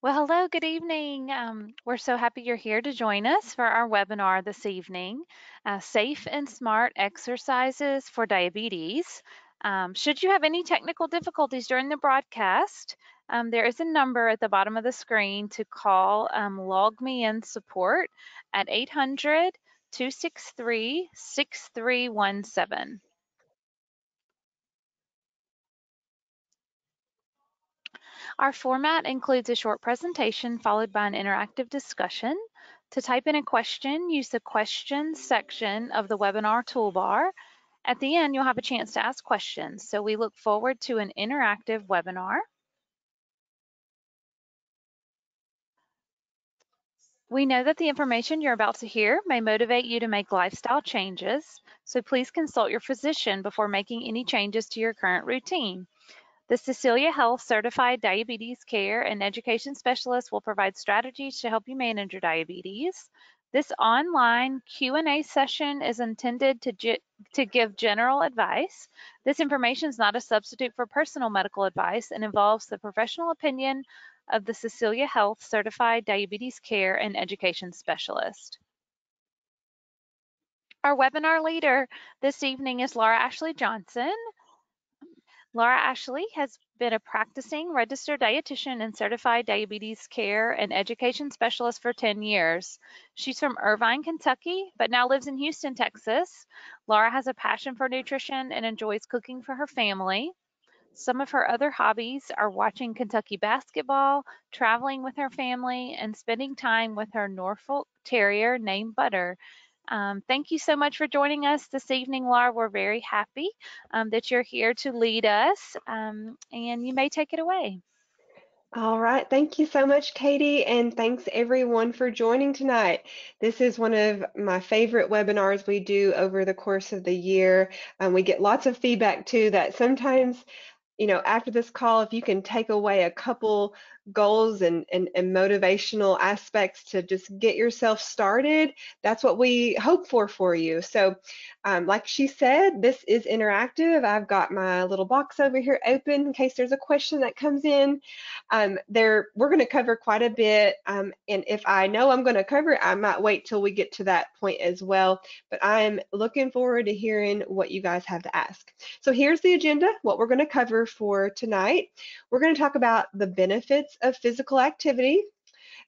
Well, hello, good evening. Um, we're so happy you're here to join us for our webinar this evening, uh, Safe and Smart Exercises for Diabetes. Um, should you have any technical difficulties during the broadcast, um, there is a number at the bottom of the screen to call um, LogMeIn Support at 800 263 6317. Our format includes a short presentation followed by an interactive discussion. To type in a question, use the questions section of the webinar toolbar. At the end, you'll have a chance to ask questions, so we look forward to an interactive webinar. We know that the information you're about to hear may motivate you to make lifestyle changes, so please consult your physician before making any changes to your current routine. The Cecelia Health Certified Diabetes Care and Education Specialist will provide strategies to help you manage your diabetes. This online Q&A session is intended to, to give general advice. This information is not a substitute for personal medical advice and involves the professional opinion of the Cecelia Health Certified Diabetes Care and Education Specialist. Our webinar leader this evening is Laura Ashley Johnson. Laura Ashley has been a practicing registered dietitian and certified diabetes care and education specialist for 10 years. She's from Irvine, Kentucky, but now lives in Houston, Texas. Laura has a passion for nutrition and enjoys cooking for her family. Some of her other hobbies are watching Kentucky basketball, traveling with her family, and spending time with her Norfolk Terrier named Butter. Um, thank you so much for joining us this evening, Laura. We're very happy um, that you're here to lead us, um, and you may take it away. All right. Thank you so much, Katie, and thanks everyone for joining tonight. This is one of my favorite webinars we do over the course of the year. Um, we get lots of feedback too that sometimes you know, after this call, if you can take away a couple goals and, and, and, motivational aspects to just get yourself started, that's what we hope for for you. So um, like she said, this is interactive. I've got my little box over here open in case there's a question that comes in. Um, there, we're going to cover quite a bit. Um, and if I know I'm going to cover it, I might wait till we get to that point as well. But I'm looking forward to hearing what you guys have to ask. So here's the agenda, what we're going to cover for tonight. We're going to talk about the benefits of physical activity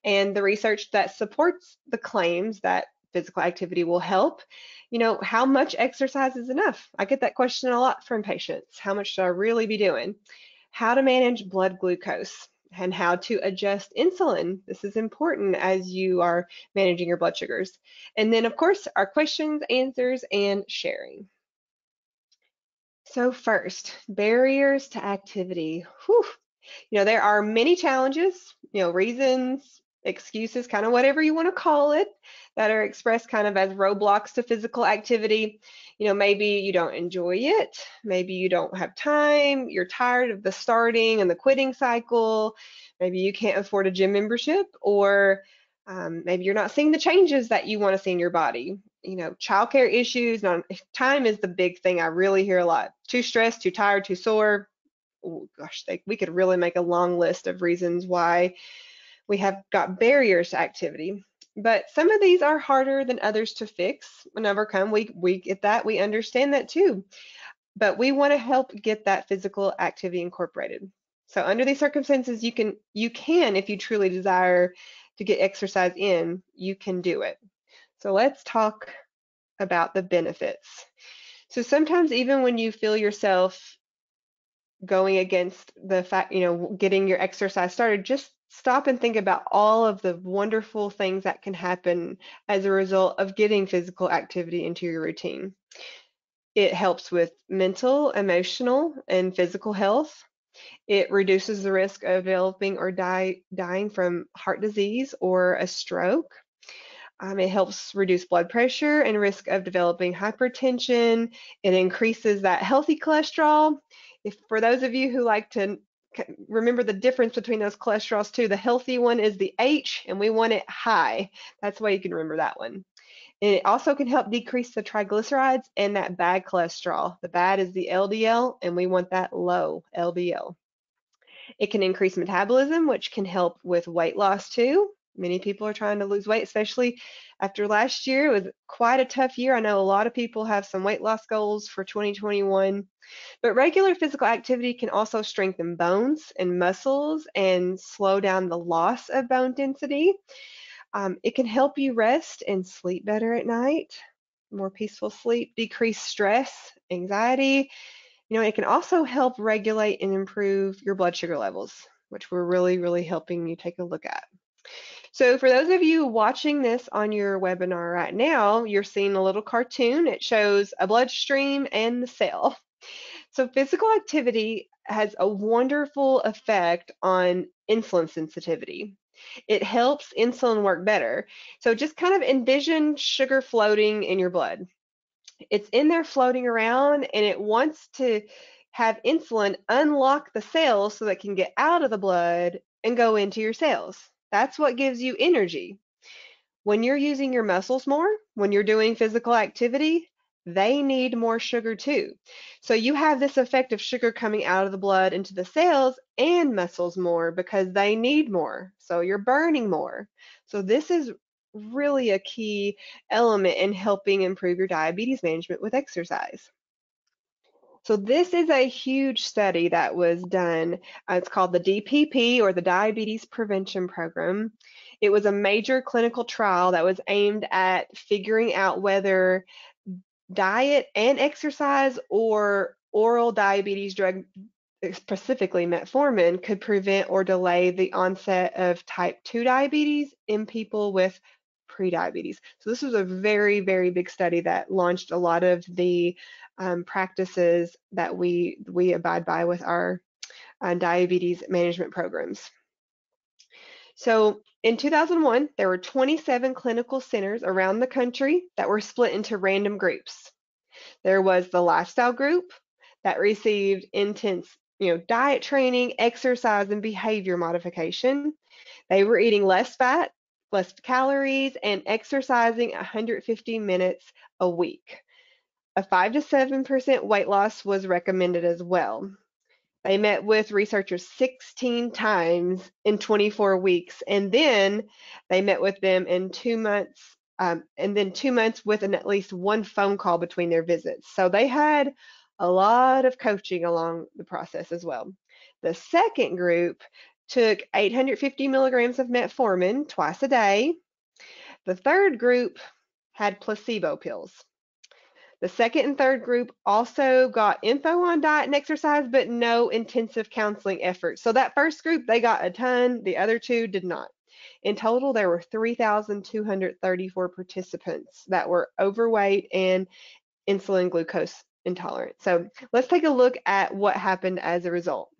and the research that supports the claims that physical activity will help. You know, how much exercise is enough? I get that question a lot from patients. How much should I really be doing? How to manage blood glucose and how to adjust insulin. This is important as you are managing your blood sugars. And then, of course, our questions, answers, and sharing. So first, barriers to activity. Whew, you know, there are many challenges, you know, reasons, excuses, kind of whatever you want to call it, that are expressed kind of as roadblocks to physical activity. You know, maybe you don't enjoy it, maybe you don't have time, you're tired of the starting and the quitting cycle, maybe you can't afford a gym membership, or um, maybe you're not seeing the changes that you want to see in your body. You know, childcare issues, non, time is the big thing I really hear a lot. Too stressed, too tired, too sore, oh gosh, they, we could really make a long list of reasons why we have got barriers to activity. But some of these are harder than others to fix and overcome. We, we get that, we understand that too. But we want to help get that physical activity incorporated. So under these circumstances, you can, you can, if you truly desire to get exercise in, you can do it. So let's talk about the benefits. So sometimes even when you feel yourself going against the fact, you know, getting your exercise started, just stop and think about all of the wonderful things that can happen as a result of getting physical activity into your routine. It helps with mental, emotional, and physical health. It reduces the risk of developing or die, dying from heart disease or a stroke. Um, it helps reduce blood pressure and risk of developing hypertension. It increases that healthy cholesterol if for those of you who like to remember the difference between those cholesterols too, the healthy one is the H and we want it high. That's why you can remember that one. And it also can help decrease the triglycerides and that bad cholesterol. The bad is the LDL and we want that low LDL. It can increase metabolism, which can help with weight loss too. Many people are trying to lose weight, especially after last year. It was quite a tough year. I know a lot of people have some weight loss goals for 2021. But regular physical activity can also strengthen bones and muscles and slow down the loss of bone density. Um, it can help you rest and sleep better at night, more peaceful sleep, decrease stress, anxiety. You know, it can also help regulate and improve your blood sugar levels, which we're really, really helping you take a look at. So for those of you watching this on your webinar right now, you're seeing a little cartoon. It shows a bloodstream and the cell. So physical activity has a wonderful effect on insulin sensitivity. It helps insulin work better. So just kind of envision sugar floating in your blood. It's in there floating around and it wants to have insulin unlock the cells so that it can get out of the blood and go into your cells. That's what gives you energy. When you're using your muscles more, when you're doing physical activity, they need more sugar too. So you have this effect of sugar coming out of the blood into the cells and muscles more because they need more. So you're burning more. So this is really a key element in helping improve your diabetes management with exercise. So this is a huge study that was done. Uh, it's called the DPP or the Diabetes Prevention Program. It was a major clinical trial that was aimed at figuring out whether diet and exercise or oral diabetes drug specifically metformin could prevent or delay the onset of type 2 diabetes in people with prediabetes. So this was a very, very big study that launched a lot of the um, practices that we we abide by with our uh, diabetes management programs. So in 2001, there were 27 clinical centers around the country that were split into random groups. There was the lifestyle group that received intense you know, diet training, exercise, and behavior modification. They were eating less fat, less calories, and exercising 150 minutes a week. A 5 to 7% weight loss was recommended as well. They met with researchers 16 times in 24 weeks, and then they met with them in two months, um, and then two months with an, at least one phone call between their visits. So they had a lot of coaching along the process as well. The second group took 850 milligrams of metformin twice a day. The third group had placebo pills. The second and third group also got info on diet and exercise, but no intensive counseling efforts. So that first group, they got a ton, the other two did not. In total, there were 3,234 participants that were overweight and insulin glucose intolerant. So let's take a look at what happened as a result.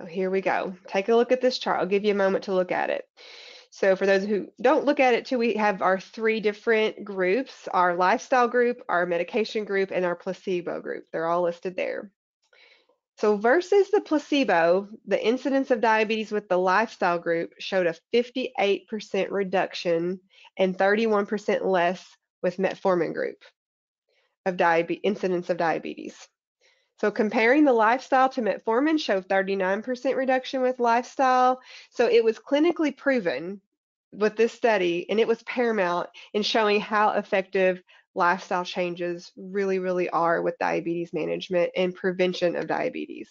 So here we go. Take a look at this chart. I'll give you a moment to look at it. So for those who don't look at it too, we have our three different groups, our lifestyle group, our medication group, and our placebo group. They're all listed there. So versus the placebo, the incidence of diabetes with the lifestyle group showed a 58% reduction and 31% less with metformin group of diabetes incidence of diabetes. So comparing the lifestyle to metformin showed 39% reduction with lifestyle. So it was clinically proven with this study, and it was paramount in showing how effective lifestyle changes really, really are with diabetes management and prevention of diabetes.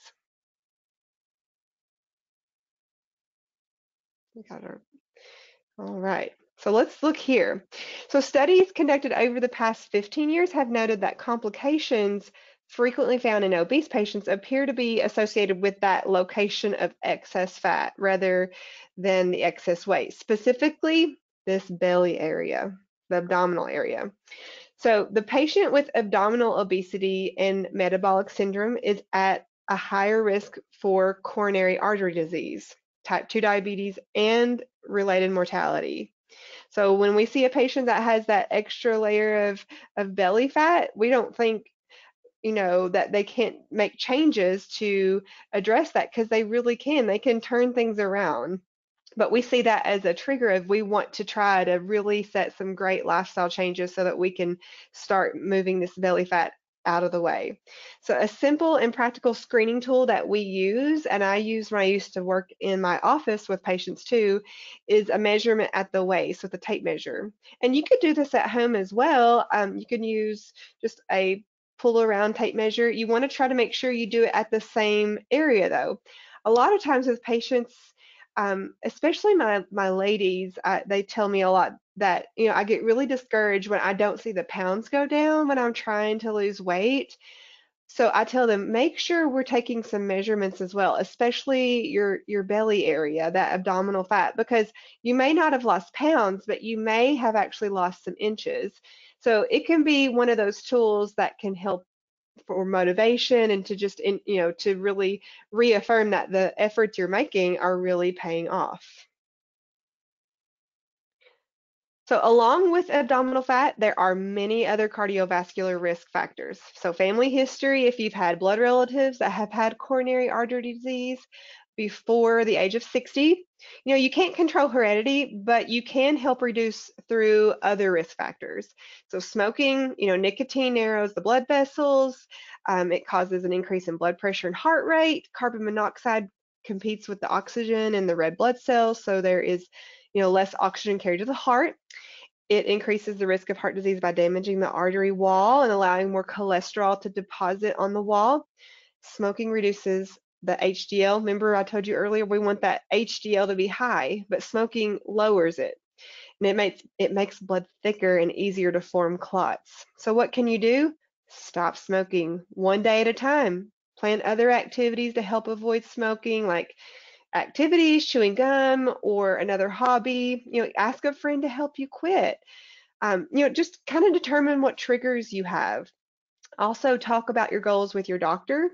all right. So let's look here. So studies conducted over the past 15 years have noted that complications frequently found in obese patients appear to be associated with that location of excess fat rather than the excess weight, specifically this belly area, the abdominal area. So the patient with abdominal obesity and metabolic syndrome is at a higher risk for coronary artery disease, type 2 diabetes, and related mortality. So when we see a patient that has that extra layer of, of belly fat, we don't think you know that they can't make changes to address that because they really can they can turn things around but we see that as a trigger of we want to try to really set some great lifestyle changes so that we can start moving this belly fat out of the way. So a simple and practical screening tool that we use, and I use when I used to work in my office with patients too, is a measurement at the waist with a tape measure. And you could do this at home as well. Um, you can use just a pull around tape measure. You want to try to make sure you do it at the same area though. A lot of times with patients, um, especially my my ladies, I, they tell me a lot that you know I get really discouraged when I don't see the pounds go down when I'm trying to lose weight. So I tell them make sure we're taking some measurements as well, especially your your belly area, that abdominal fat, because you may not have lost pounds, but you may have actually lost some inches. So it can be one of those tools that can help for motivation and to just in, you know to really reaffirm that the efforts you're making are really paying off. So along with abdominal fat, there are many other cardiovascular risk factors. So family history, if you've had blood relatives that have had coronary artery disease before the age of 60, you know, you can't control heredity, but you can help reduce through other risk factors. So smoking, you know, nicotine narrows the blood vessels. Um, it causes an increase in blood pressure and heart rate. Carbon monoxide competes with the oxygen in the red blood cells. So there is you know, less oxygen carried to the heart. It increases the risk of heart disease by damaging the artery wall and allowing more cholesterol to deposit on the wall. Smoking reduces the HDL. Remember I told you earlier we want that HDL to be high, but smoking lowers it. And it makes it makes blood thicker and easier to form clots. So what can you do? Stop smoking one day at a time. Plan other activities to help avoid smoking like activities, chewing gum, or another hobby. You know, ask a friend to help you quit. Um, you know, just kind of determine what triggers you have. Also, talk about your goals with your doctor.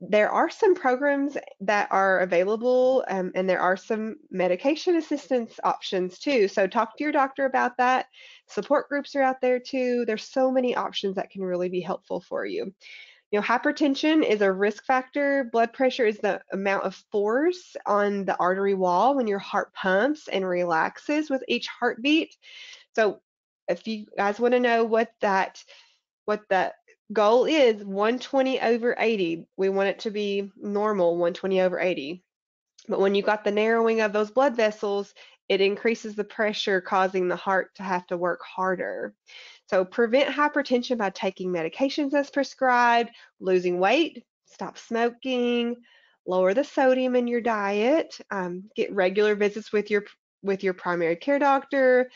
There are some programs that are available, um, and there are some medication assistance options too. So, talk to your doctor about that. Support groups are out there too. There's so many options that can really be helpful for you. You know, hypertension is a risk factor. Blood pressure is the amount of force on the artery wall when your heart pumps and relaxes with each heartbeat. So if you guys want to know what that what that goal is 120 over 80 we want it to be normal 120 over 80 but when you got the narrowing of those blood vessels it increases the pressure causing the heart to have to work harder. So prevent hypertension by taking medications as prescribed, losing weight, stop smoking, lower the sodium in your diet, um, get regular visits with your with your primary care doctor,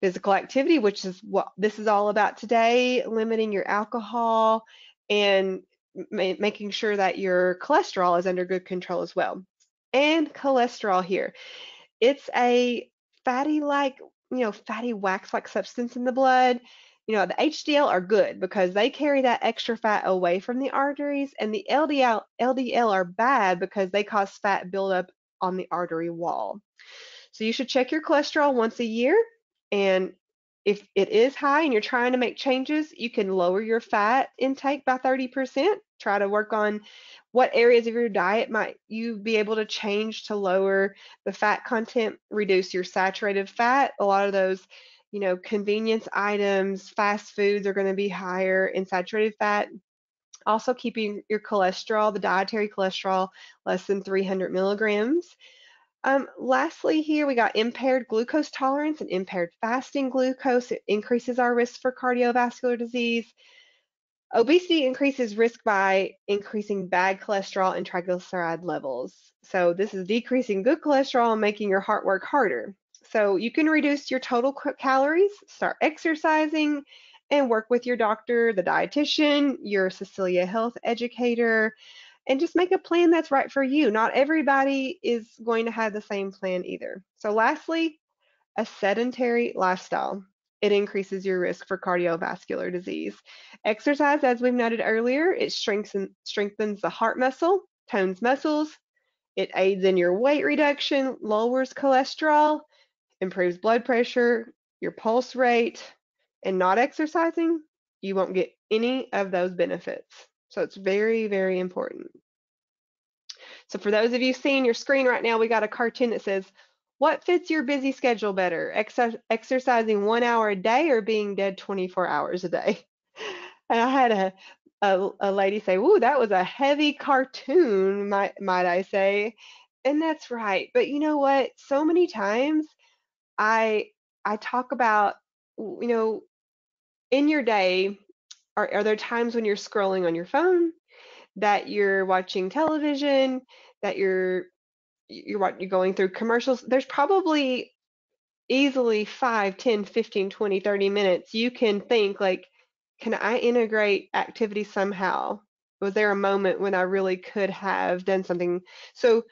physical activity, which is what this is all about today, limiting your alcohol and ma making sure that your cholesterol is under good control as well. And cholesterol here. It's a fatty like, you know, fatty wax like substance in the blood you know, the HDL are good because they carry that extra fat away from the arteries, and the LDL, LDL are bad because they cause fat buildup on the artery wall. So you should check your cholesterol once a year, and if it is high and you're trying to make changes, you can lower your fat intake by 30%. Try to work on what areas of your diet might you be able to change to lower the fat content, reduce your saturated fat. A lot of those you know, convenience items, fast foods are going to be higher in saturated fat. Also, keeping your cholesterol, the dietary cholesterol, less than 300 milligrams. Um, lastly, here we got impaired glucose tolerance and impaired fasting glucose. It increases our risk for cardiovascular disease. Obesity increases risk by increasing bad cholesterol and triglyceride levels. So this is decreasing good cholesterol and making your heart work harder. So you can reduce your total calories, start exercising, and work with your doctor, the dietitian, your Cecelia health educator, and just make a plan that's right for you. Not everybody is going to have the same plan either. So lastly, a sedentary lifestyle. It increases your risk for cardiovascular disease. Exercise, as we've noted earlier, it strengthens, strengthens the heart muscle, tones muscles, it aids in your weight reduction, lowers cholesterol, improves blood pressure, your pulse rate, and not exercising, you won't get any of those benefits. So it's very, very important. So for those of you seeing your screen right now, we got a cartoon that says, what fits your busy schedule better, Ex exercising one hour a day or being dead 24 hours a day? And I had a a, a lady say, "Ooh, that was a heavy cartoon," might might I say? And that's right. But you know what? So many times I I talk about, you know, in your day, are, are there times when you're scrolling on your phone, that you're watching television, that you're you're what you're going through commercials? There's probably easily 5, 10, 15, 20, 30 minutes you can think like, can I integrate activity somehow? Was there a moment when I really could have done something? So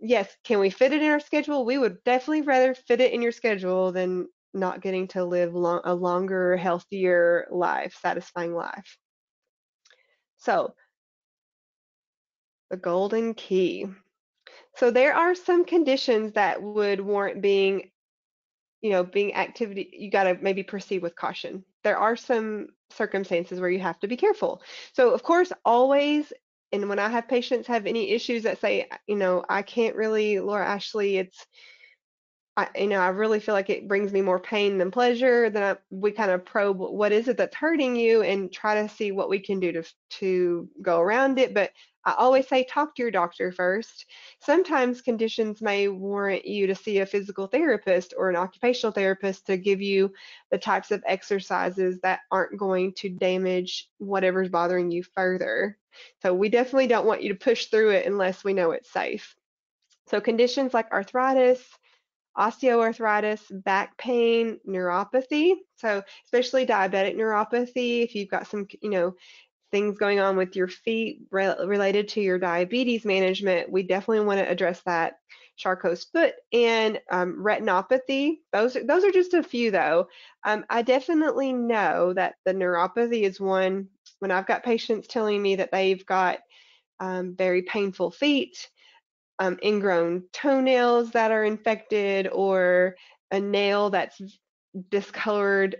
yes, can we fit it in our schedule? We would definitely rather fit it in your schedule than not getting to live long, a longer, healthier life, satisfying life. So, the golden key. So there are some conditions that would warrant being, you know, being activity, you got to maybe proceed with caution. There are some circumstances where you have to be careful. So, of course, always and when I have patients have any issues that say, uh, you know, I can't really, Laura Ashley, it's, I, you know, I really feel like it brings me more pain than pleasure. Then I, we kind of probe what is it that's hurting you and try to see what we can do to to go around it. But I always say talk to your doctor first. Sometimes conditions may warrant you to see a physical therapist or an occupational therapist to give you the types of exercises that aren't going to damage whatever's bothering you further. So we definitely don't want you to push through it unless we know it's safe. So conditions like arthritis, osteoarthritis, back pain, neuropathy. So especially diabetic neuropathy, if you've got some, you know, things going on with your feet re related to your diabetes management, we definitely want to address that. Charcot's foot and um, retinopathy. Those are, those are just a few though. Um, I definitely know that the neuropathy is one. When I've got patients telling me that they've got um, very painful feet, um, ingrown toenails that are infected, or a nail that's discolored,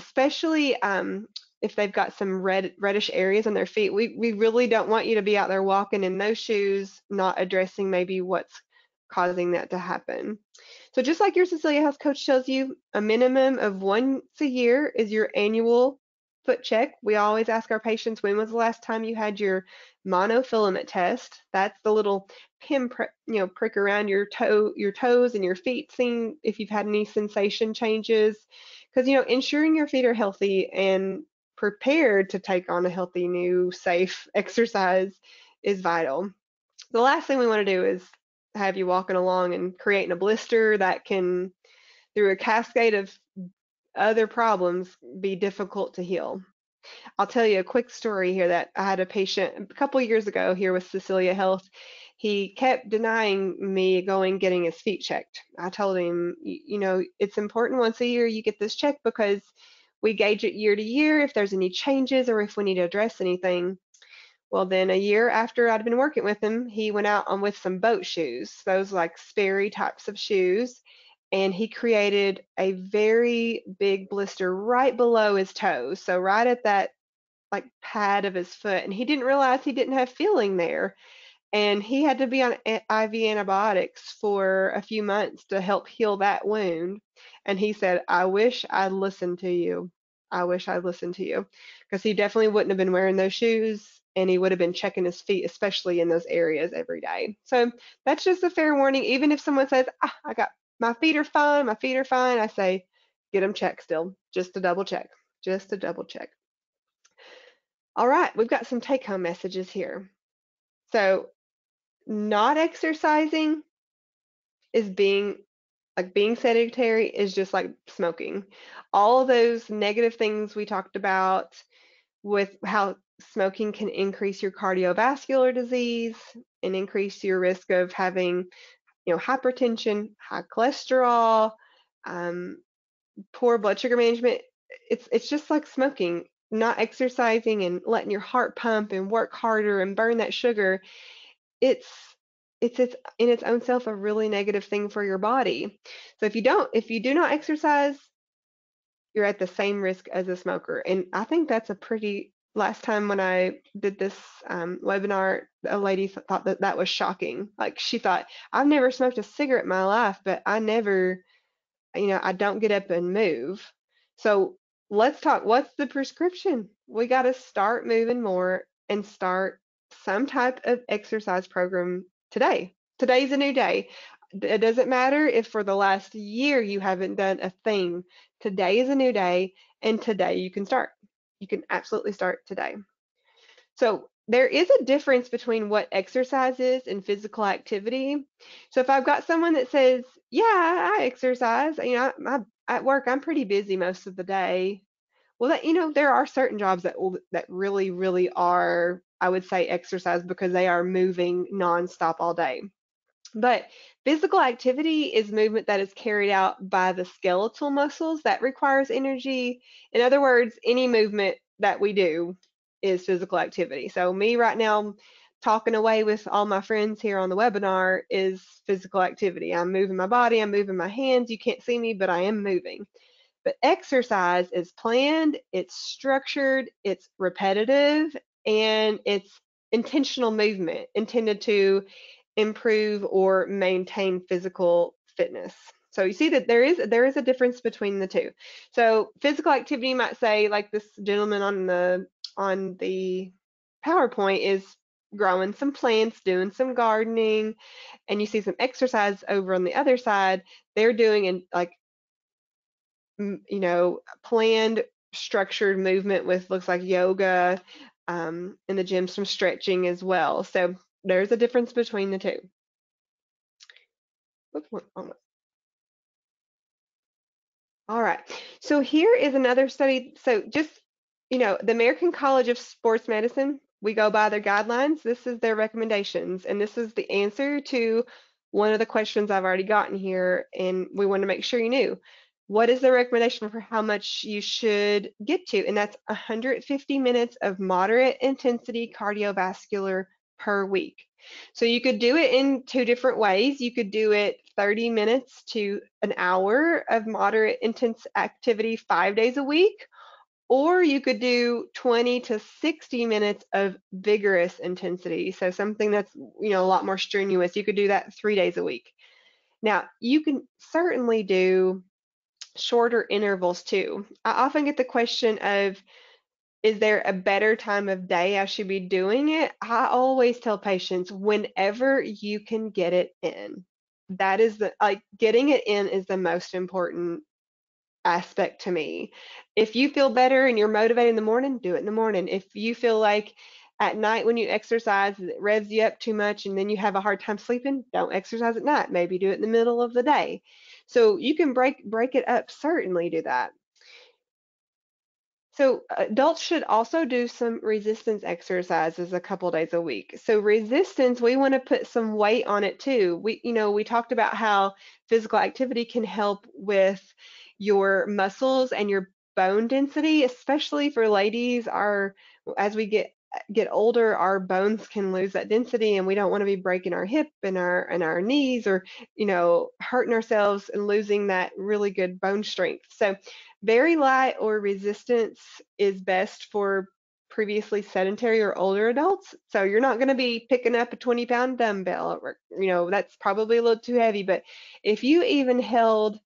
especially um, if they've got some red reddish areas on their feet, we, we really don't want you to be out there walking in those shoes, not addressing maybe what's causing that to happen. So just like your Cecelia Health coach tells you, a minimum of once a year is your annual foot check. We always ask our patients, when was the last time you had your monofilament test? That's the little pin, you know, prick around your toe, your toes and your feet, seeing if you've had any sensation changes. Because you know, ensuring your feet are healthy and prepared to take on a healthy, new, safe exercise is vital. The last thing we want to do is have you walking along and creating a blister that can, through a cascade of other problems, be difficult to heal. I'll tell you a quick story here that I had a patient a couple years ago here with Cecelia Health. He kept denying me going getting his feet checked. I told him, you know, it's important once a year you get this checked because we gauge it year to year if there's any changes or if we need to address anything. Well, then a year after I'd been working with him, he went out on with some boat shoes, those like Sperry types of shoes, and he created a very big blister right below his toes. So right at that like pad of his foot, and he didn't realize he didn't have feeling there. And he had to be on eh, IV antibiotics for a few months to help heal that wound. And he said, I wish I'd listened to you. I wish I'd listened to you. Because he definitely wouldn't have been wearing those shoes and he would have been checking his feet, especially in those areas every day. So that's just a fair warning. Even if someone says, ah, I got my feet are fine, my feet are fine, I say, get them checked still, just to double check, just to double check. All right, we've got some take home messages here. So, not exercising is being like being sedentary is just like smoking. All of those negative things we talked about with how smoking can increase your cardiovascular disease and increase your risk of having, you know, hypertension, high cholesterol, um, poor blood sugar management. It's it's just like smoking. Not exercising and letting your heart pump and work harder and burn that sugar. It's it's it's in its own self a really negative thing for your body. So if you don't, if you do not exercise, you're at the same risk as a smoker. And I think that's a pretty, last time when I did this um, webinar, a lady th thought that that was shocking. Like she thought, I've never smoked a cigarette in my life, but I never, you know, I don't get up and move. So let's talk. What's the prescription? We got to start moving more and start some type of exercise program today. Today's a new day. It doesn't matter if for the last year you haven't done a thing. Today is a new day, and today you can start. You can absolutely start today. So there is a difference between what exercise is and physical activity. So if I've got someone that says, "Yeah, I exercise," you know, I, at work I'm pretty busy most of the day. Well, that you know, there are certain jobs that that really, really are, I would say, exercise because they are moving nonstop all day. But physical activity is movement that is carried out by the skeletal muscles that requires energy. In other words, any movement that we do is physical activity. So me right now talking away with all my friends here on the webinar is physical activity. I'm moving my body, I'm moving my hands. You can't see me, but I am moving. But exercise is planned, it's structured, it's repetitive, and it's intentional movement intended to improve or maintain physical fitness. So you see that there is there is a difference between the two. So physical activity might say like this gentleman on the on the PowerPoint is growing some plants, doing some gardening, and you see some exercise over on the other side. They're doing in like you know planned structured movement with looks like yoga um, in the gym, some stretching as well. So there's a difference between the two. All right, so here is another study. So just, you know, the American College of Sports Medicine, we go by their guidelines. This is their recommendations, and this is the answer to one of the questions I've already gotten here, and we want to make sure you knew. What is the recommendation for how much you should get to? And that's 150 minutes of moderate intensity cardiovascular per week. So you could do it in two different ways. You could do it 30 minutes to an hour of moderate intense activity five days a week, or you could do 20 to 60 minutes of vigorous intensity. So something that's, you know, a lot more strenuous. You could do that three days a week. Now, you can certainly do shorter intervals too. I often get the question of, is there a better time of day I should be doing it? I always tell patients whenever you can get it in. That is the like getting it in is the most important aspect to me. If you feel better and you're motivated in the morning, do it in the morning. If you feel like at night when you exercise it revs you up too much and then you have a hard time sleeping, don't exercise at night. Maybe do it in the middle of the day. So you can break break it up, certainly do that. So uh, adults should also do some resistance exercises a couple days a week. So resistance, we want to put some weight on it too. We, you know, we talked about how physical activity can help with your muscles and your bone density, especially for ladies. Our as we get get older, our bones can lose that density, and we don't want to be breaking our hip and our and our knees, or you know, hurting ourselves and losing that really good bone strength. So very light or resistance is best for previously sedentary or older adults. So you're not going to be picking up a 20 pound dumbbell, or, you know, that's probably a little too heavy. But if you even held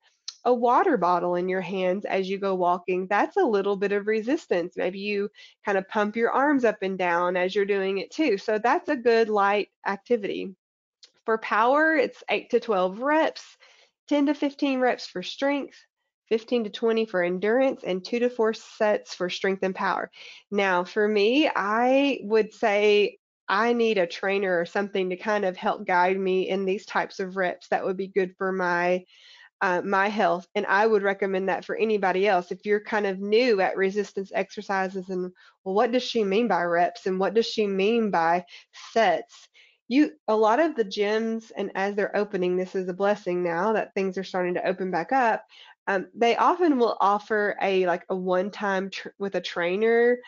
a water bottle in your hands as you go walking, that's a little bit of resistance. Maybe you kind of pump your arms up and down as you're doing it too. So that's a good light activity. For power, it's 8 to 12 reps, 10 to 15 reps for strength, 15 to 20 for endurance, and two to four sets for strength and power. Now, for me, I would say I need a trainer or something to kind of help guide me in these types of reps. That would be good for my uh, my health, and I would recommend that for anybody else. If you're kind of new at resistance exercises, and well, what does she mean by reps, and what does she mean by sets? You a lot of the gyms, and as they're opening, this is a blessing now that things are starting to open back up. Um, they often will offer a like a one-time tr- with a trainer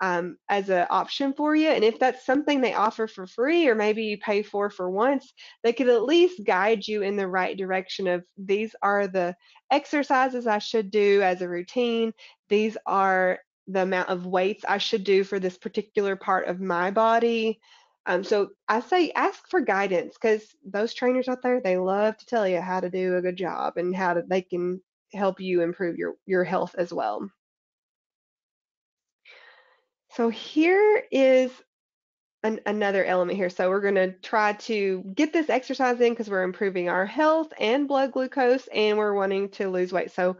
um, as an option for you. And if that's something they offer for free, or maybe you pay for for once, they could at least guide you in the right direction of these are the exercises I should do as a routine. These are the amount of weights I should do for this particular part of my body. Um, so I say ask for guidance because those trainers out there, they love to tell you how to do a good job and how to, they can help you improve your your health as well. So here is an, another element here. So we're going to try to get this exercise in because we're improving our health and blood glucose and we're wanting to lose weight. So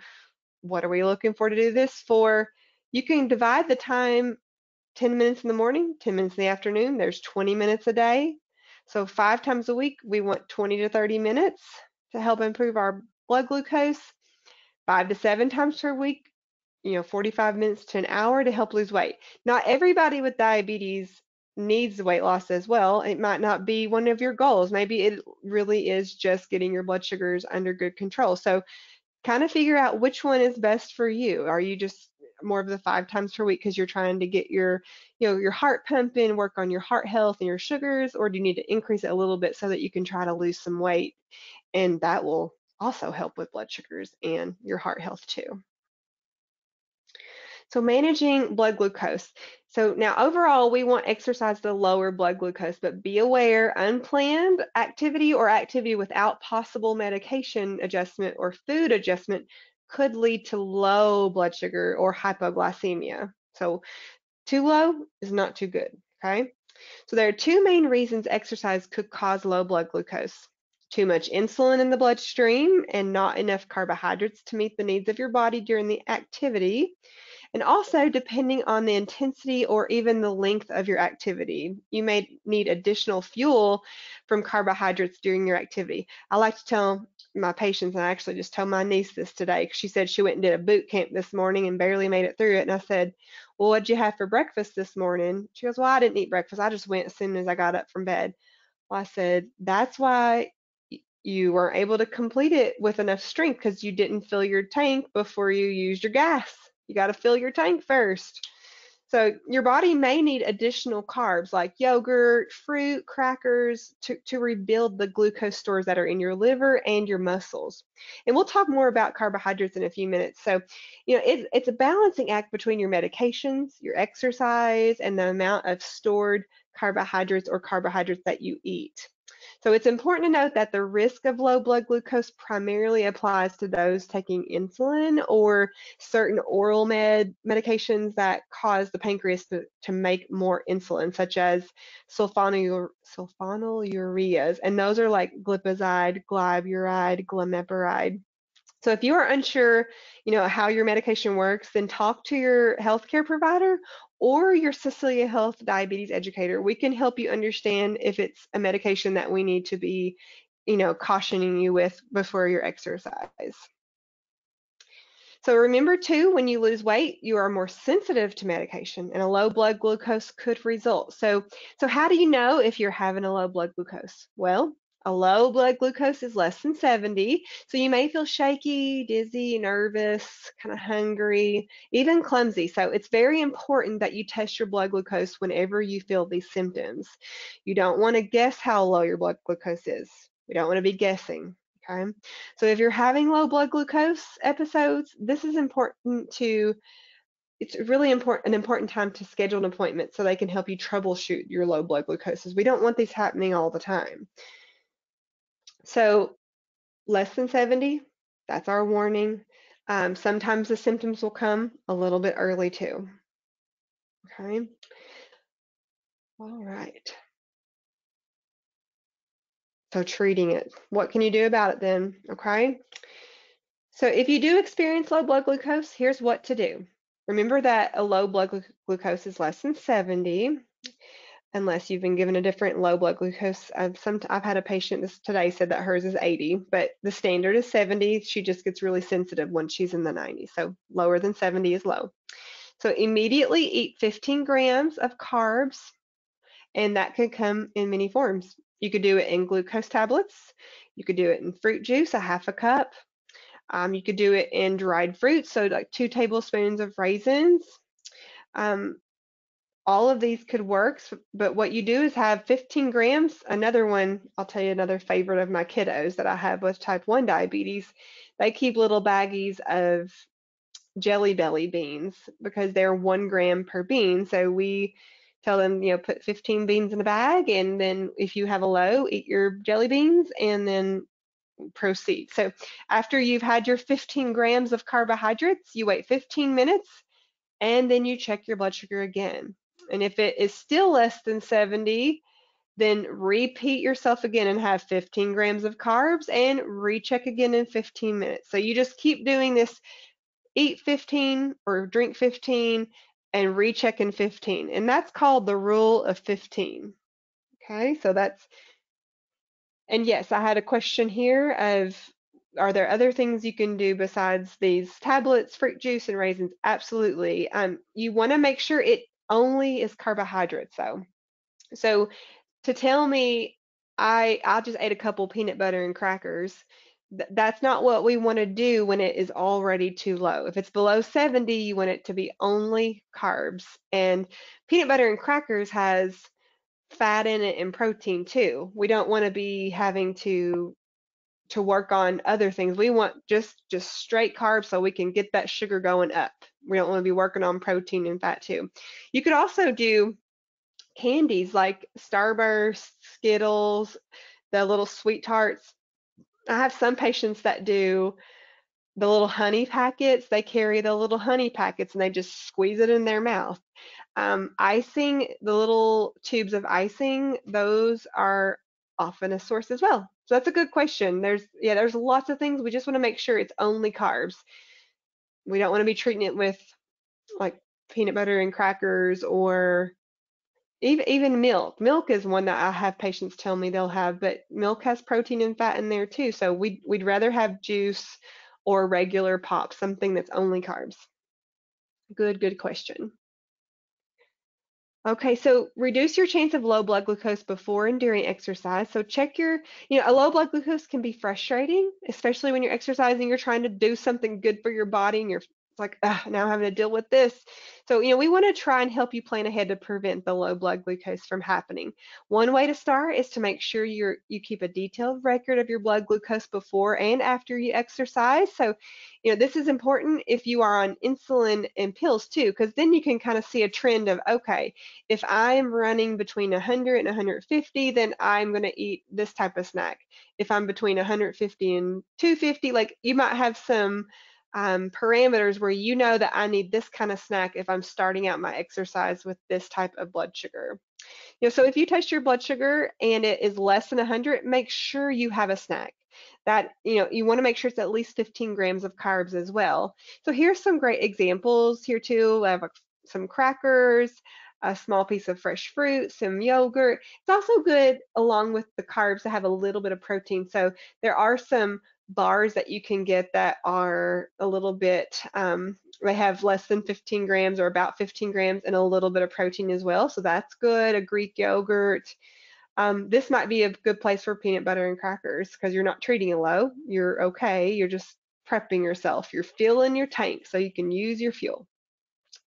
what are we looking for to do this for? You can divide the time 10 minutes in the morning, 10 minutes in the afternoon. There's 20 minutes a day. So five times a week, we want 20 to 30 minutes to help improve our blood glucose. Five to seven times per week, you know, 45 minutes to an hour to help lose weight. Not everybody with diabetes needs weight loss as well. It might not be one of your goals. Maybe it really is just getting your blood sugars under good control. So kind of figure out which one is best for you. Are you just more of the five times per week because you're trying to get your, you know, your heart pumping, work on your heart health and your sugars, or do you need to increase it a little bit so that you can try to lose some weight? And that will also help with blood sugars and your heart health too. So managing blood glucose. So now overall, we want exercise to lower blood glucose, but be aware unplanned activity or activity without possible medication adjustment or food adjustment could lead to low blood sugar or hypoglycemia. So too low is not too good, okay? So there are two main reasons exercise could cause low blood glucose. Too much insulin in the bloodstream and not enough carbohydrates to meet the needs of your body during the activity. And also, depending on the intensity or even the length of your activity, you may need additional fuel from carbohydrates during your activity. I like to tell my patients, and I actually just told my niece this today. She said she went and did a boot camp this morning and barely made it through it. And I said, Well, what'd you have for breakfast this morning? She goes, Well, I didn't eat breakfast. I just went as soon as I got up from bed. Well, I said, That's why you weren't able to complete it with enough strength because you didn't fill your tank before you used your gas. You got to fill your tank first. So your body may need additional carbs like yogurt, fruit, crackers to, to rebuild the glucose stores that are in your liver and your muscles. And we'll talk more about carbohydrates in a few minutes. So, you know, it's, it's a balancing act between your medications, your exercise, and the amount of stored carbohydrates or carbohydrates that you eat. So it's important to note that the risk of low blood glucose primarily applies to those taking insulin or certain oral med medications that cause the pancreas to, to make more insulin, such as sulfonyl, sulfonylureas. And those are like glipizide, glyburide, glimepiride. So if you are unsure, you know, how your medication works, then talk to your healthcare provider or your Cecelia Health diabetes educator. We can help you understand if it's a medication that we need to be, you know, cautioning you with before your exercise. So remember too, when you lose weight, you are more sensitive to medication and a low blood glucose could result. So, so how do you know if you're having a low blood glucose? Well, a low blood glucose is less than 70, so you may feel shaky, dizzy, nervous, kind of hungry, even clumsy. So it's very important that you test your blood glucose whenever you feel these symptoms. You don't want to guess how low your blood glucose is. We don't want to be guessing. Okay. So if you're having low blood glucose episodes, this is important to it's really important an important time to schedule an appointment so they can help you troubleshoot your low blood glucoses. We don't want these happening all the time. So less than 70, that's our warning. Um, sometimes the symptoms will come a little bit early too. Okay. All right. So treating it. What can you do about it then? Okay. So if you do experience low blood glucose, here's what to do. Remember that a low blood glucose is less than 70 unless you've been given a different low blood glucose. I've, some, I've had a patient this today said that hers is 80, but the standard is 70. She just gets really sensitive when she's in the 90s. So lower than 70 is low. So immediately eat 15 grams of carbs, and that could come in many forms. You could do it in glucose tablets. You could do it in fruit juice, a half a cup. Um, you could do it in dried fruits, so like two tablespoons of raisins. Um, all of these could work, but what you do is have 15 grams. Another one, I'll tell you another favorite of my kiddos that I have with type 1 diabetes. They keep little baggies of jelly belly beans because they're one gram per bean. So we tell them, you know, put 15 beans in a bag, and then if you have a low, eat your jelly beans and then proceed. So after you've had your 15 grams of carbohydrates, you wait 15 minutes and then you check your blood sugar again. And if it is still less than 70, then repeat yourself again and have 15 grams of carbs and recheck again in 15 minutes. So you just keep doing this eat 15 or drink 15 and recheck in 15. And that's called the rule of 15. Okay, so that's, and yes, I had a question here of, are there other things you can do besides these tablets, fruit juice, and raisins? Absolutely. Um, you want to make sure it only is carbohydrates though. So to tell me I I just ate a couple peanut butter and crackers, th- that's not what we want to do when it is already too low. If it's below 70, you want it to be only carbs. And peanut butter and crackers has fat in it and protein too. We don't want to be having to to work on other things. We want just just straight carbs so we can get that sugar going up. We don't want to be working on protein and fat too. You could also do candies like Starburst, Skittles, the little sweet tarts. I have some patients that do the little honey packets. They carry the little honey packets and they just squeeze it in their mouth. Um, icing, the little tubes of icing, those are often a source as well. So that's a good question. There's yeah, there's lots of things. We just want to make sure it's only carbs. We don't want to be treating it with like peanut butter and crackers or even even milk. Milk is one that I have patients tell me they'll have, but milk has protein and fat in there too. So we'd we'd rather have juice or regular pop, something that's only carbs. Good, good question. Okay, so reduce your chance of low blood glucose before and during exercise. So check your, you know, a low blood glucose can be frustrating, especially when you're exercising, you're trying to do something good for your body and you're like, now I'm having to deal with this. So, you know, we want to try and help you plan ahead to prevent the low blood glucose from happening. One way to start is to make sure you're you keep a detailed record of your blood glucose before and after you exercise. So, you know, this is important if you are on insulin and pills too, because then you can kind of see a trend of, okay, if I'm running between 100 and 150, then I'm going to eat this type of snack. If I'm between 150 and 250, like you might have some um, parameters where you know that I need this kind of snack if I'm starting out my exercise with this type of blood sugar. You know, so if you test your blood sugar and it is less than 100, make sure you have a snack. That you know, you want to make sure it's at least 15 grams of carbs as well. So here's some great examples here too. I have some crackers, a small piece of fresh fruit, some yogurt. It's also good along with the carbs to have a little bit of protein. So there are some bars that you can get that are a little bit, um, they have less than 15 grams or about 15 grams and a little bit of protein as well. So that's good. A Greek yogurt. Um, this might be a good place for peanut butter and crackers because you're not treating it low. You're okay. You're just prepping yourself. You're filling your tank so you can use your fuel.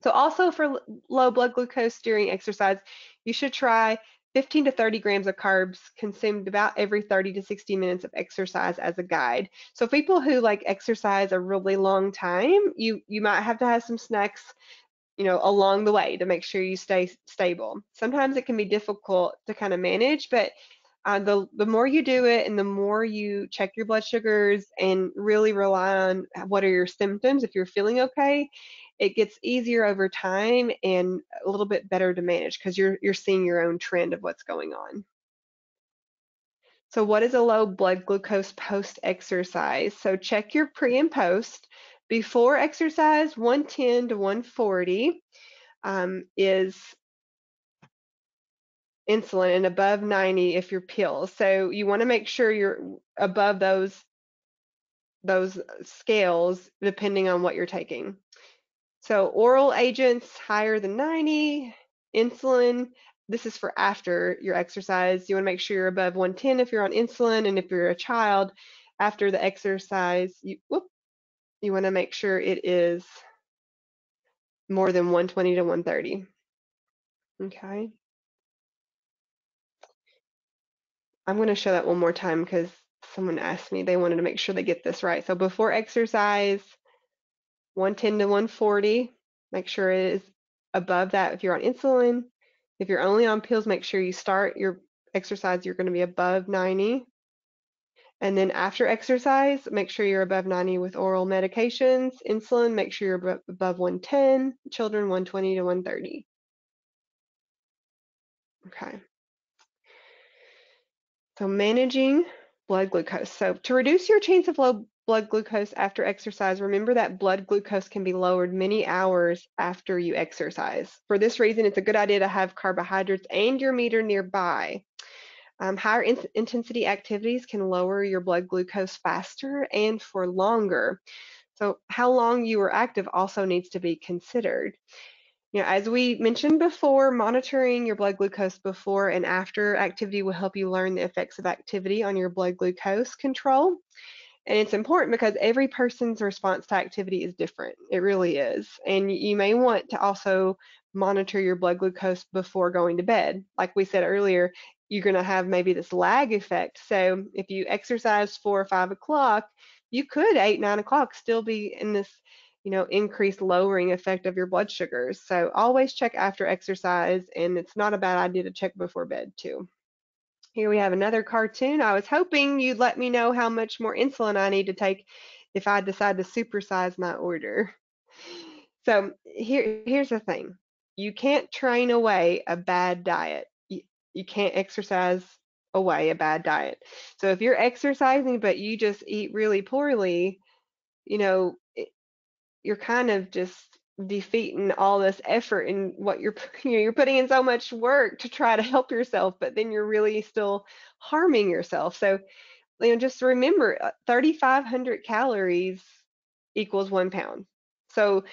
So also for low blood glucose during exercise, you should try 15 to 30 grams of carbs consumed about every 30 to 60 minutes of exercise as a guide. So people who like exercise a really long time, you you might have to have some snacks, you know, along the way to make sure you stay stable. Sometimes it can be difficult to kind of manage, but uh, the the more you do it and the more you check your blood sugars and really rely on what are your symptoms if you're feeling okay it gets easier over time and a little bit better to manage because you're you're seeing your own trend of what's going on. So what is a low blood glucose post exercise? So check your pre and post. Before exercise, 110 to 140 um, is insulin and above 90 if you're pills. So you want to make sure you're above those those scales depending on what you're taking. So oral agents higher than 90, insulin, this is for after your exercise. You want to make sure you're above 110 if you're on insulin, and if you're a child, after the exercise, you whoop, you want to make sure it is more than 120 to 130. Okay. I'm going to show that one more time because someone asked me they wanted to make sure they get this right. So before exercise, 110 to 140. Make sure it is above that if you're on insulin. If you're only on pills, make sure you start your exercise, you're going to be above 90. And then after exercise, make sure you're above 90 with oral medications. Insulin, make sure you're above 110. Children, 120 to 130. Okay. So managing blood glucose. So to reduce your chance of low blood glucose after exercise, remember that blood glucose can be lowered many hours after you exercise. For this reason, it's a good idea to have carbohydrates and your meter nearby. Um, higher in intensity activities can lower your blood glucose faster and for longer. So how long you were active also needs to be considered. You know, as we mentioned before, monitoring your blood glucose before and after activity will help you learn the effects of activity on your blood glucose control. And it's important because every person's response to activity is different. It really is. And you may want to also monitor your blood glucose before going to bed. Like we said earlier, you're going to have maybe this lag effect. So if you exercise four or five o'clock, you could eight, nine o'clock still be in this, you know, increased lowering effect of your blood sugars. So always check after exercise, and it's not a bad idea to check before bed too. Here we have another cartoon. I was hoping you'd let me know how much more insulin I need to take if I decide to supersize my order. So here, here's the thing. You can't train away a bad diet. You, you can't exercise away a bad diet. So if you're exercising but you just eat really poorly, you know, it, you're kind of just defeating all this effort and what you're you know you're putting in so much work to try to help yourself but then you're really still harming yourself. So you know just remember uh, 3500 calories equals one pound. So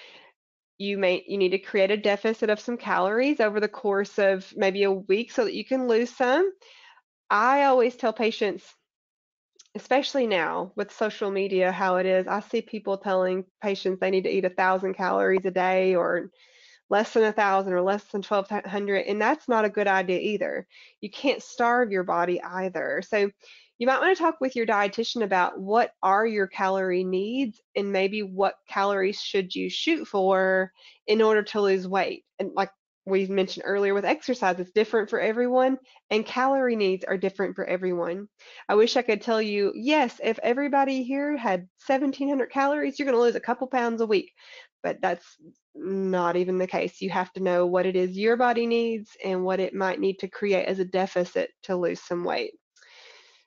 you may you need to create a deficit of some calories over the course of maybe a week so that you can lose some. I always tell patients especially now with social media, how it is, I see people telling patients they need to eat a thousand calories a day or less than a thousand or less than 1200 and that's not a good idea either. You can't starve your body either. So you might want to talk with your dietitian about what are your calorie needs and maybe what calories should you shoot for in order to lose weight and like we mentioned earlier with exercise, it's different for everyone, and calorie needs are different for everyone. I wish I could tell you, yes, if everybody here had 1700 calories, you're going to lose a couple pounds a week, but that's not even the case. You have to know what it is your body needs and what it might need to create as a deficit to lose some weight.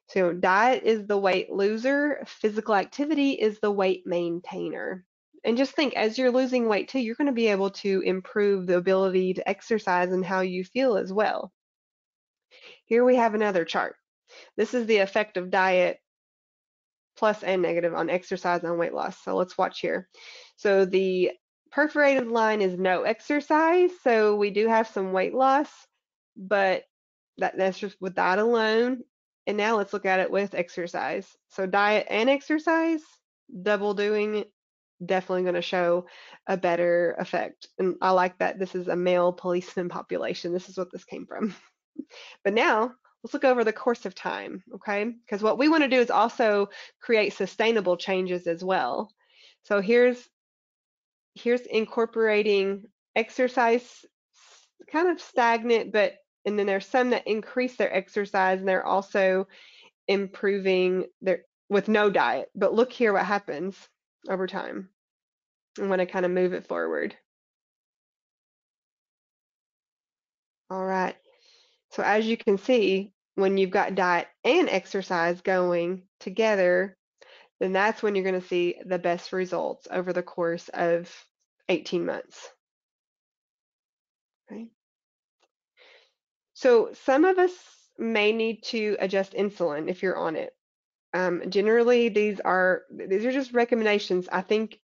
So, diet is the weight loser, physical activity is the weight maintainer and just think as you're losing weight too, you're going to be able to improve the ability to exercise and how you feel as well. Here we have another chart. This is the effect of diet plus and negative on exercise and weight loss. So let's watch here. So the perforated line is no exercise. So we do have some weight loss, but that, that's just with that alone. And now let's look at it with exercise. So diet and exercise, double doing definitely going to show a better effect. And I like that this is a male policeman population. This is what this came from. but now let's look over the course of time, okay? Because what we want to do is also create sustainable changes as well. So here's here's incorporating exercise kind of stagnant, but and then there's some that increase their exercise and they're also improving their with no diet. But look here what happens over time. I'm going to kind of move it forward. All right. So as you can see, when you've got diet and exercise going together, then that's when you're going to see the best results over the course of 18 months. Okay. So some of us may need to adjust insulin if you're on it. Um, generally, these are these are just recommendations. I think,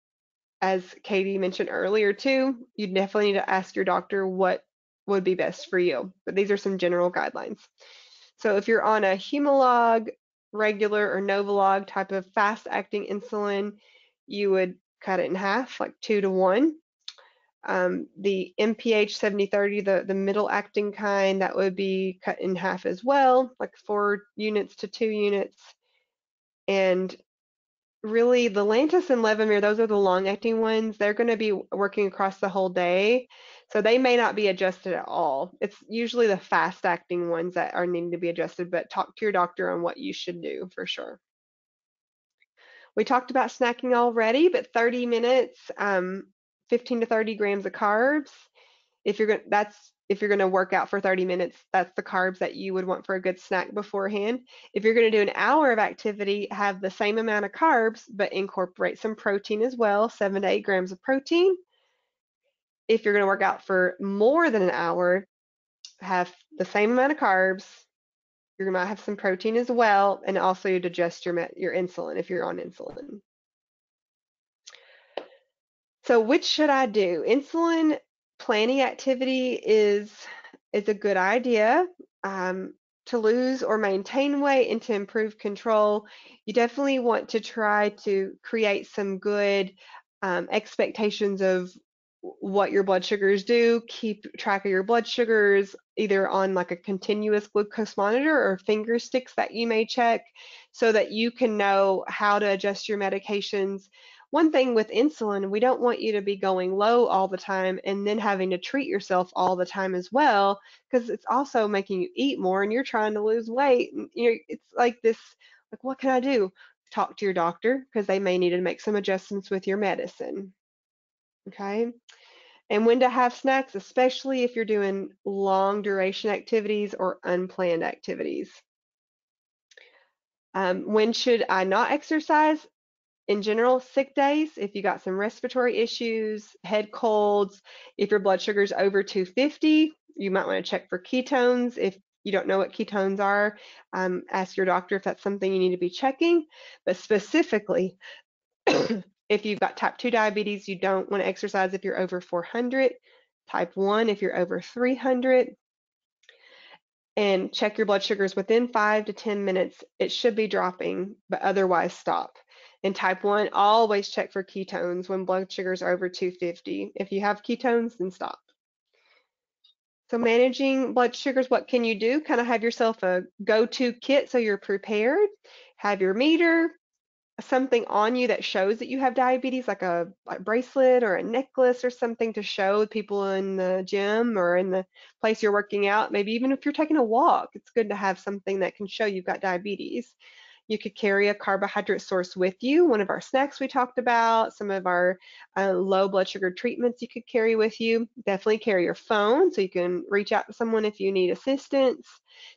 as Katie mentioned earlier too, you definitely need to ask your doctor what would be best for you. But these are some general guidelines. So if you're on a Humalog, regular, or Novolog type of fast-acting insulin, you would cut it in half, like two to one. Um, the NPH 7030, the, the middle acting kind, that would be cut in half as well, like four units to two units. And really, the Lantus and Levemir, those are the long acting ones. They're going to be working across the whole day. So they may not be adjusted at all. It's usually the fast acting ones that are needing to be adjusted, but talk to your doctor on what you should do for sure. We talked about snacking already, but 30 minutes, um, 15 to 30 grams of carbs If you're going that's if you're going to work out for 30 minutes, that's the carbs that you would want for a good snack beforehand. If you're going to do an hour of activity, have the same amount of carbs, but incorporate some protein as well, seven to eight grams of protein. If you're going to work out for more than an hour, have the same amount of carbs. Going to have some protein as well, and also you'd adjust your your insulin if you're on insulin. So which should I do? Insulin planning activity is is a good idea um, to lose or maintain weight and to improve control. You definitely want to try to create some good um, expectations of what your blood sugars do. Keep track of your blood sugars either on like a continuous glucose monitor or finger sticks that you may check so that you can know how to adjust your medications one thing with insulin, we don't want you to be going low all the time and then having to treat yourself all the time as well, because it's also making you eat more and you're trying to lose weight. And, you know, it's like this, like, what can I do? Talk to your doctor because they may need to make some adjustments with your medicine. Okay. And when to have snacks, especially if you're doing long duration activities or unplanned activities. Um, when should I not exercise? In general, sick days, if you got some respiratory issues, head colds, if your blood sugar is over 250, you might want to check for ketones. If you don't know what ketones are, um, ask your doctor if that's something you need to be checking. But specifically, if you've got type 2 diabetes, you don't want to exercise if you're over 400, type 1 if you're over 300, and check your blood sugars within 5 to 10 minutes. It should be dropping, but otherwise stop. In type 1, always check for ketones when blood sugars are over 250. If you have ketones, then stop. So managing blood sugars, what can you do? Kind of have yourself a go-to kit so you're prepared. Have your meter, something on you that shows that you have diabetes, like a, a bracelet or a necklace or something to show people in the gym or in the place you're working out. Maybe even if you're taking a walk, it's good to have something that can show you've got diabetes. You could carry a carbohydrate source with you. One of our snacks we talked about, some of our uh, low blood sugar treatments you could carry with you. Definitely carry your phone so you can reach out to someone if you need assistance.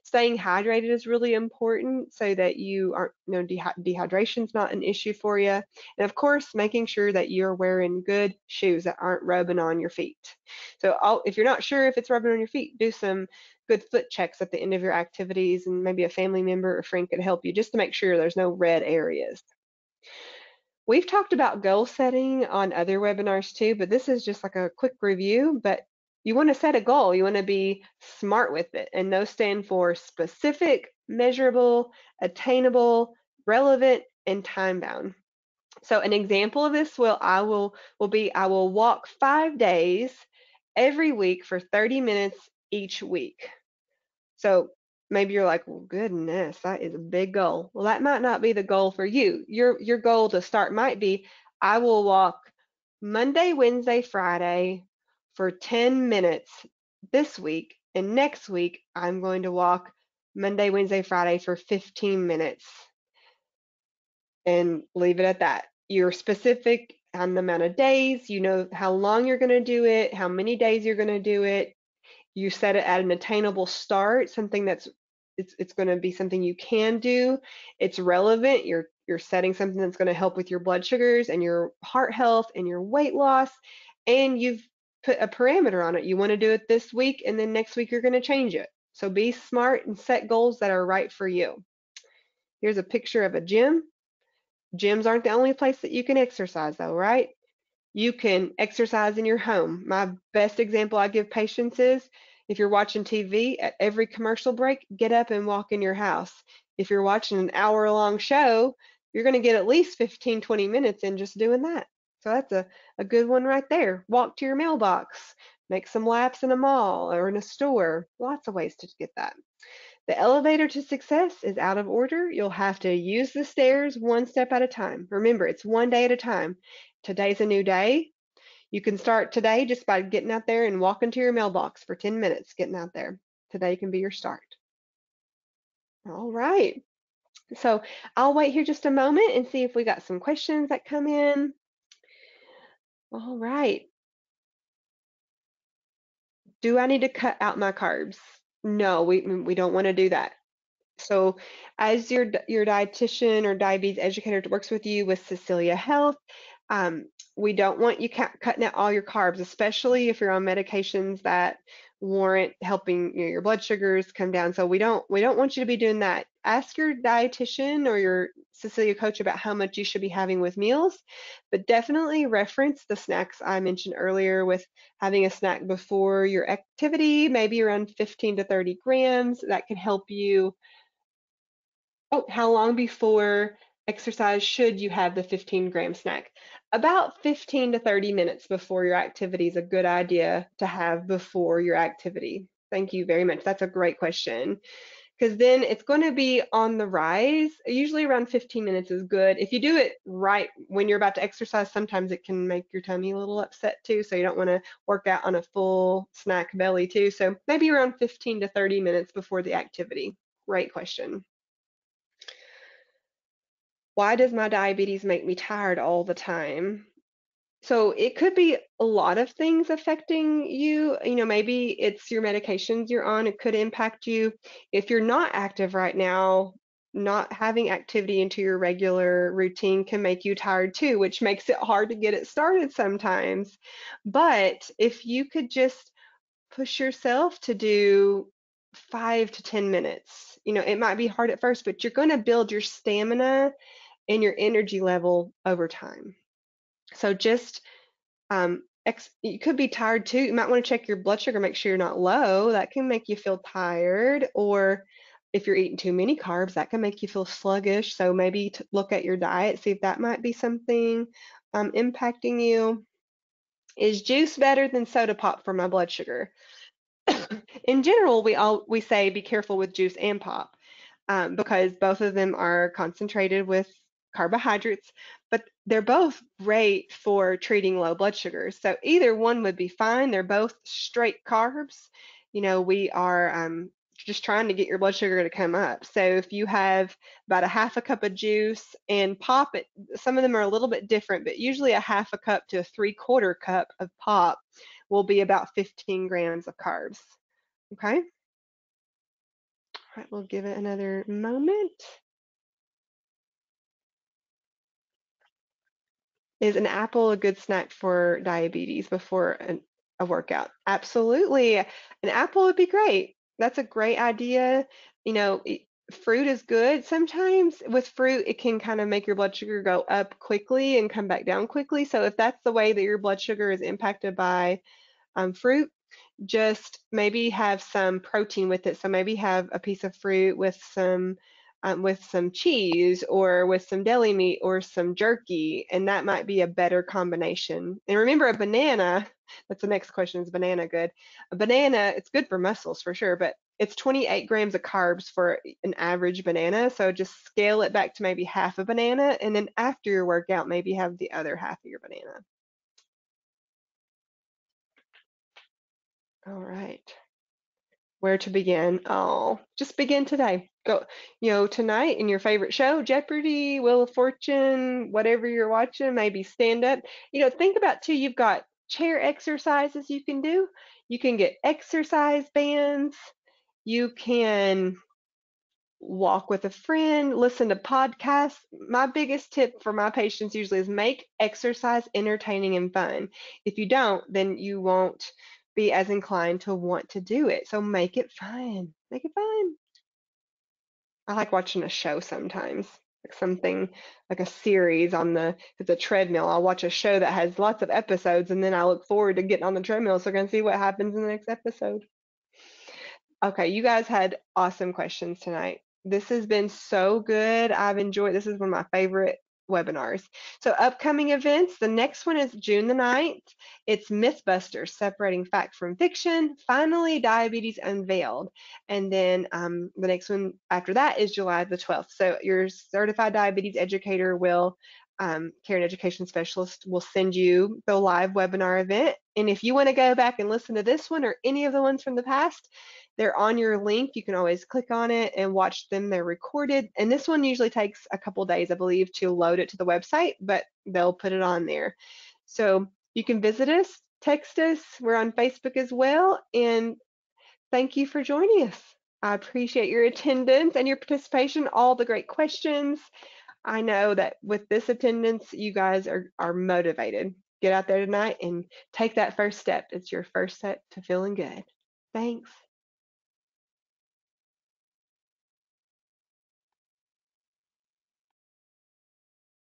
Staying hydrated is really important so that you aren't, you know, de dehydration is not an issue for you. And of course, making sure that you're wearing good shoes that aren't rubbing on your feet. So if you're not sure if it's rubbing on your feet, do some good foot checks at the end of your activities and maybe a family member or friend could help you just to make sure there's no red areas. We've talked about goal setting on other webinars too, but this is just like a quick review, but you want to set a goal. You want to be smart with it. And those stand for specific, measurable, attainable, relevant, and time bound. So an example of this will I will will be I will walk 5 days every week for 30 minutes each week. So maybe you're like, well, goodness, that is a big goal. Well, that might not be the goal for you. Your your goal to start might be, I will walk Monday, Wednesday, Friday for 10 minutes this week, and next week I'm going to walk Monday, Wednesday, Friday for 15 minutes. And leave it at that. You're specific on the amount of days, you know how long you're going to do it, how many days you're going to do it, you set it at an attainable start, something that's it's it's going to be something you can do. It's relevant. You're you're setting something that's going to help with your blood sugars and your heart health and your weight loss, and you've put a parameter on it. You want to do it this week, and then next week you're going to change it. So be smart and set goals that are right for you. Here's a picture of a gym. Gyms aren't the only place that you can exercise, though, right? You can exercise in your home. My best example I give patients is if you're watching TV at every commercial break, get up and walk in your house. If you're watching an hour long show, you're going to get at least 15, 20 minutes in just doing that. So that's a, a good one right there. Walk to your mailbox, make some laps in a mall or in a store. Lots of ways to get that. The elevator to success is out of order. You'll have to use the stairs one step at a time. Remember, it's one day at a time. Today's a new day. You can start today just by getting out there and walking to your mailbox for 10 minutes, getting out there. Today can be your start. All right. So I'll wait here just a moment and see if we got some questions that come in. All right. do I need to cut out my carbs? No, we we don't want to do that. So, as your your dietitian or diabetes educator works with you with Cecelia Health, um, we don't want you cutting out all your carbs, especially if you're on medications that warrant helping you know, your blood sugars come down. So we don't we don't want you to be doing that. Ask your dietitian or your Cecelia coach about how much you should be having with meals, but definitely reference the snacks I mentioned earlier with having a snack before your activity, maybe around 15 to 30 grams. That can help you. Oh, how long before exercise should you have the 15 gram snack? About 15 to 30 minutes before your activity is a good idea to have before your activity. Thank you very much. That's a great question. Because then it's going to be on the rise. Usually around 15 minutes is good. If you do it right when you're about to exercise, sometimes it can make your tummy a little upset too. So you don't want to work out on a full snack belly too. So maybe around 15 to 30 minutes before the activity. Great question. Why does my diabetes make me tired all the time? So it could be a lot of things affecting you. You know, maybe it's your medications you're on, it could impact you. If you're not active right now, not having activity into your regular routine can make you tired too, which makes it hard to get it started sometimes. But if you could just push yourself to do five to 10 minutes, you know, it might be hard at first, but you're going to build your stamina and your energy level over time. So just um, you could be tired too. You might want to check your blood sugar, make sure you're not low. That can make you feel tired. Or if you're eating too many carbs, that can make you feel sluggish. So maybe look at your diet, see if that might be something um, impacting you. Is juice better than soda pop for my blood sugar? In general, we all we say be careful with juice and pop um, because both of them are concentrated with carbohydrates, they're both great for treating low blood sugars. So either one would be fine. They're both straight carbs. You know, we are um, just trying to get your blood sugar to come up. So if you have about a half a cup of juice and pop it, some of them are a little bit different, but usually a half a cup to a three quarter cup of pop will be about 15 grams of carbs. Okay. All right, we'll give it another moment. Is an apple a good snack for diabetes before an, a workout? Absolutely. An apple would be great. That's a great idea. You know, fruit is good. Sometimes with fruit, it can kind of make your blood sugar go up quickly and come back down quickly. So if that's the way that your blood sugar is impacted by um, fruit, just maybe have some protein with it. So maybe have a piece of fruit with some um, with some cheese or with some deli meat or some jerky, and that might be a better combination. And remember, a banana, that's the next question, is banana good? A banana, it's good for muscles for sure, but it's 28 grams of carbs for an average banana. So just scale it back to maybe half a banana, and then after your workout, maybe have the other half of your banana. All right where to begin. Oh, just begin today. Go, you know, tonight in your favorite show, Jeopardy, Wheel of Fortune, whatever you're watching, maybe stand up. You know, think about too, you've got chair exercises you can do. You can get exercise bands. You can walk with a friend, listen to podcasts. My biggest tip for my patients usually is make exercise entertaining and fun. If you don't, then you won't be as inclined to want to do it. So make it fun. Make it fun. I like watching a show sometimes, like something like a series on the a treadmill. I'll watch a show that has lots of episodes and then I look forward to getting on the treadmill so I can see what happens in the next episode. Okay, you guys had awesome questions tonight. This has been so good. I've enjoyed this is one of my favorite webinars. So upcoming events, the next one is June the 9th. It's Mythbusters, Separating Fact from Fiction, Finally Diabetes Unveiled. And then um, the next one after that is July the 12th. So your certified diabetes educator will um, care and education specialist will send you the live webinar event. And if you want to go back and listen to this one or any of the ones from the past, they're on your link. You can always click on it and watch them. They're recorded. And this one usually takes a couple days, I believe, to load it to the website, but they'll put it on there. So you can visit us text us. We're on Facebook as well. And thank you for joining us. I appreciate your attendance and your participation, all the great questions. I know that with this attendance, you guys are, are motivated. Get out there tonight and take that first step. It's your first step to feeling good. Thanks.